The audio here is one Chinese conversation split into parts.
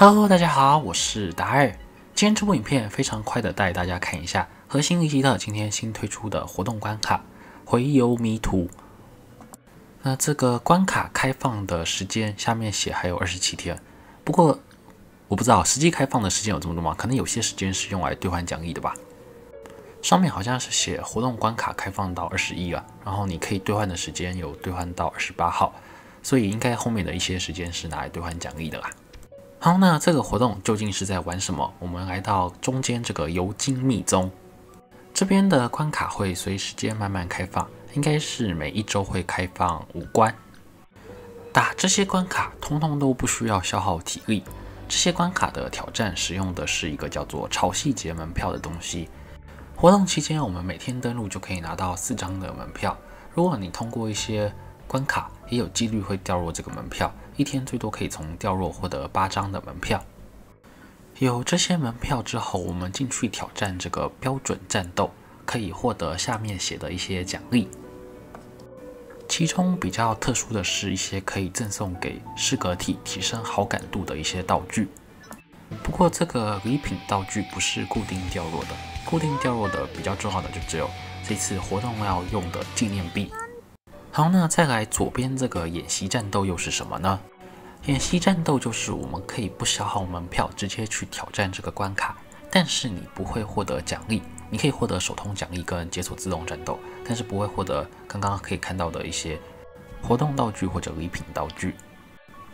Hello，大家好，我是达尔。今天这部影片非常快的带大家看一下核心一级的今天新推出的活动关卡——回游迷途。那这个关卡开放的时间下面写还有二十七天，不过我不知道实际开放的时间有这么多吗？可能有些时间是用来兑换奖励的吧。上面好像是写活动关卡开放到二十一啊，然后你可以兑换的时间有兑换到二十八号，所以应该后面的一些时间是拿来兑换奖励的啦。好，那这个活动究竟是在玩什么？我们来到中间这个游金密宗，这边的关卡会随时间慢慢开放，应该是每一周会开放五关。打这些关卡通通都不需要消耗体力，这些关卡的挑战使用的是一个叫做潮汐节门票的东西。活动期间，我们每天登录就可以拿到四张的门票。如果你通过一些关卡，也有几率会掉落这个门票。一天最多可以从掉落获得八张的门票。有这些门票之后，我们进去挑战这个标准战斗，可以获得下面写的一些奖励。其中比较特殊的是一些可以赠送给适格体提升好感度的一些道具。不过这个礼品道具不是固定掉落的。固定掉落的比较重要的就只有这次活动要用的纪念币。好，那再来左边这个演习战斗又是什么呢？演习战斗就是我们可以不消耗门票直接去挑战这个关卡，但是你不会获得奖励。你可以获得手通奖励跟解锁自动战斗，但是不会获得刚刚可以看到的一些活动道具或者礼品道具。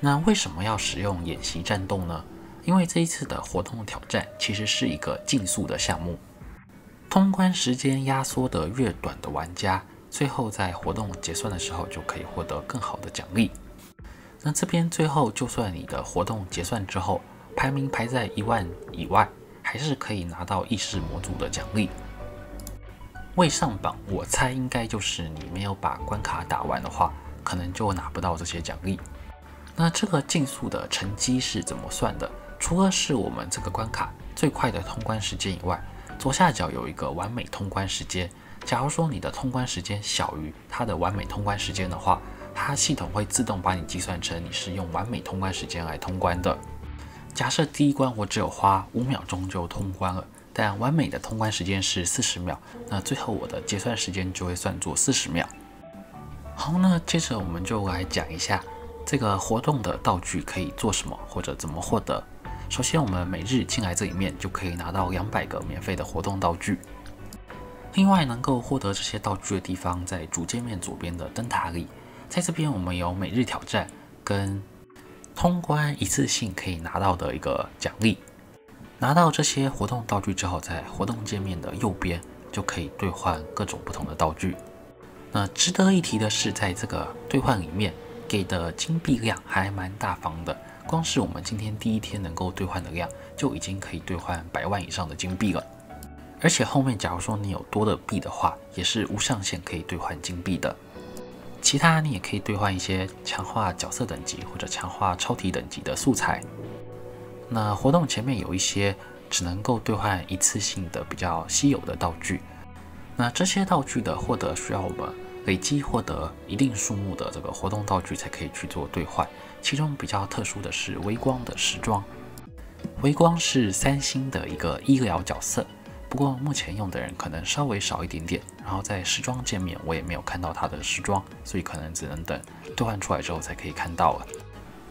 那为什么要使用演习战斗呢？因为这一次的活动挑战其实是一个竞速的项目。通关时间压缩的越短的玩家，最后在活动结算的时候就可以获得更好的奖励。那这边最后，就算你的活动结算之后排名排在一万以外，还是可以拿到意识模组的奖励。未上榜，我猜应该就是你没有把关卡打完的话，可能就拿不到这些奖励。那这个竞速的成绩是怎么算的？除了是我们这个关卡最快的通关时间以外，左下角有一个完美通关时间。假如说你的通关时间小于它的完美通关时间的话，它系统会自动把你计算成你是用完美通关时间来通关的。假设第一关我只有花五秒钟就通关了，但完美的通关时间是四十秒，那最后我的结算时间就会算作四十秒。好，那接着我们就来讲一下这个活动的道具可以做什么或者怎么获得。首先，我们每日进来这里面就可以拿到两百个免费的活动道具。另外，能够获得这些道具的地方在主界面左边的灯塔里。在这边，我们有每日挑战跟通关一次性可以拿到的一个奖励。拿到这些活动道具之后，在活动界面的右边就可以兑换各种不同的道具。那值得一提的是，在这个兑换里面给的金币量还蛮大方的。光是我们今天第一天能够兑换的量，就已经可以兑换百万以上的金币了。而且后面，假如说你有多的币的话，也是无上限可以兑换金币的。其他你也可以兑换一些强化角色等级或者强化超体等级的素材。那活动前面有一些只能够兑换一次性的比较稀有的道具。那这些道具的获得需要我们。累积获得一定数目的这个活动道具才可以去做兑换，其中比较特殊的是微光的时装。微光是三星的一个医疗角色，不过目前用的人可能稍微少一点点。然后在时装界面我也没有看到它的时装，所以可能只能等兑换出来之后才可以看到了。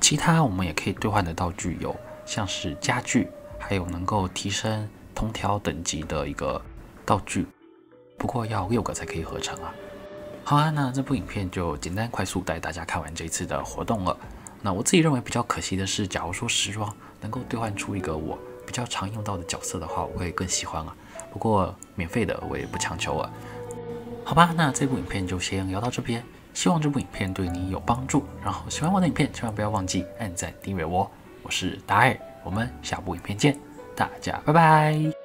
其他我们也可以兑换的道具有像是家具，还有能够提升通条等级的一个道具，不过要六个才可以合成啊。好啊，那这部影片就简单快速带大家看完这次的活动了。那我自己认为比较可惜的是，假如说时装能够兑换出一个我比较常用到的角色的话，我会更喜欢啊。不过免费的我也不强求啊。好吧，那这部影片就先聊到这边。希望这部影片对你有帮助。然后喜欢我的影片，千万不要忘记按赞订阅我。我是达尔，我们下部影片见，大家拜拜。